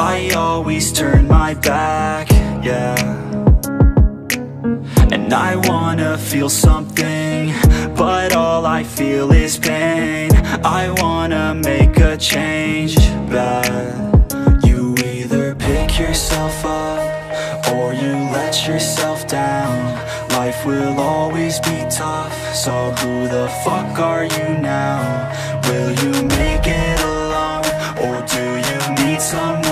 I always turn my back, yeah And I wanna feel something But all I feel is pain I wanna make a change, but You either pick yourself up Or you let yourself down Life will always be tough So who the fuck are you now? Will you make it alone? Or do you need someone